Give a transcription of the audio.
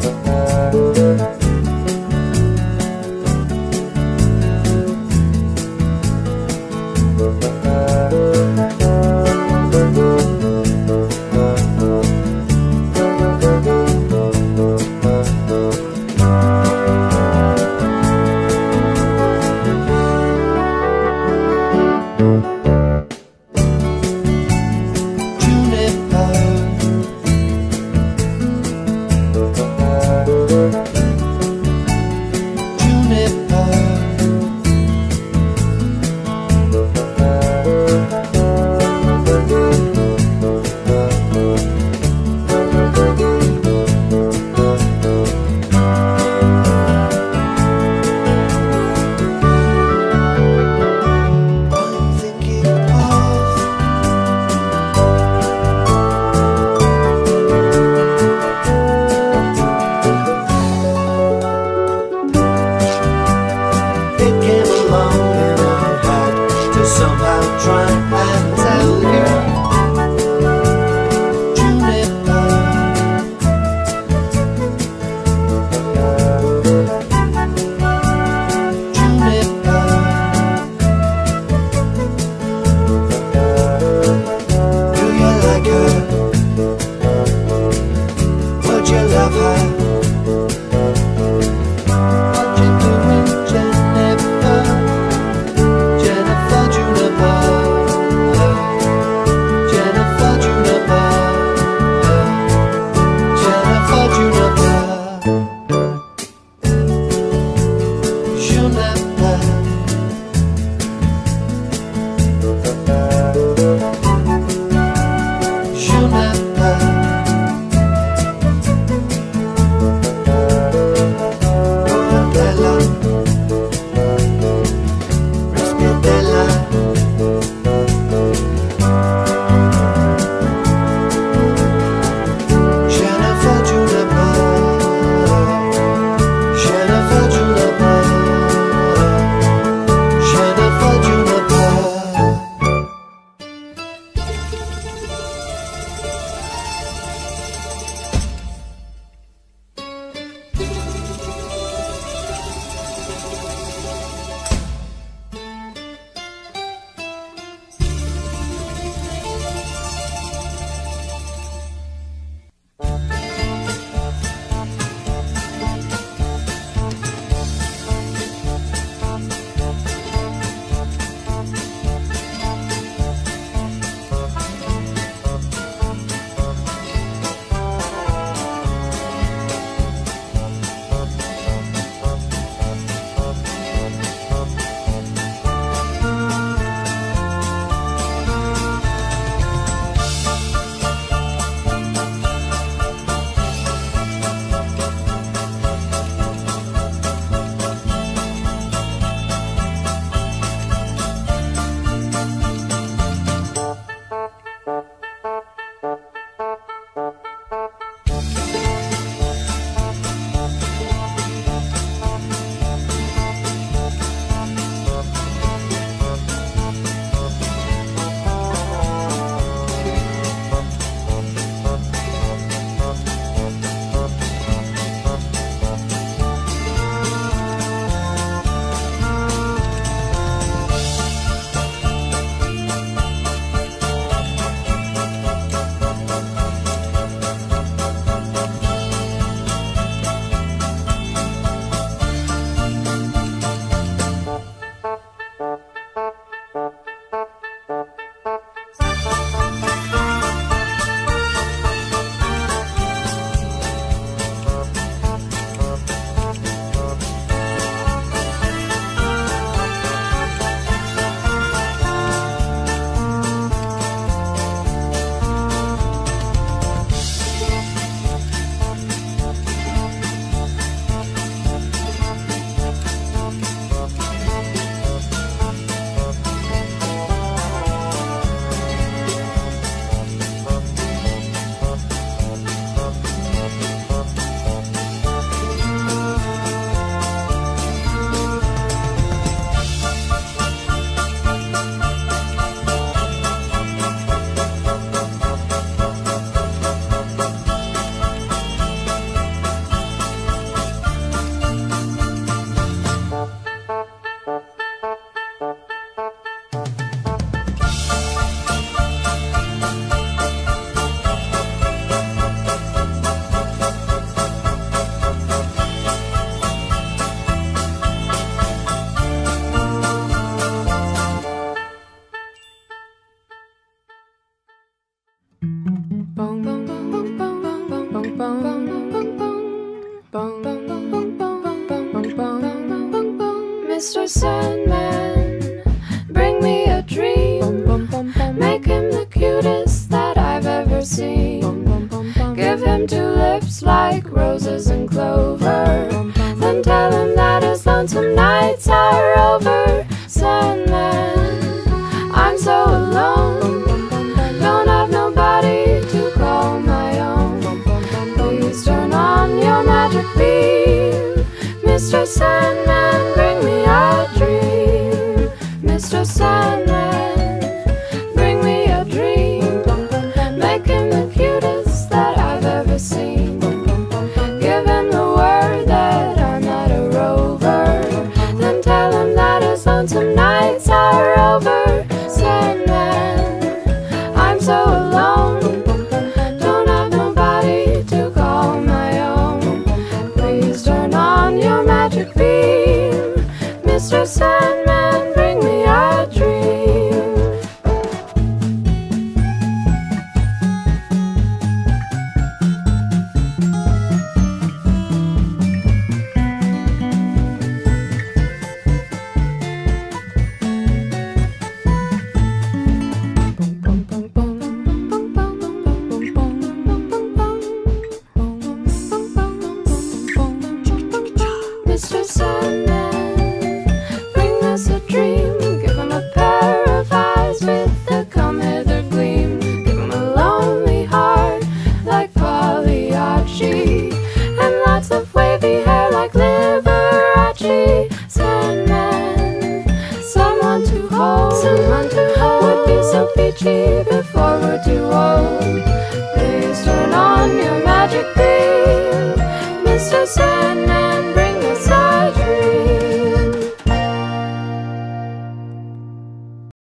Música love her. Mr. Sun. Mr. Sandman, so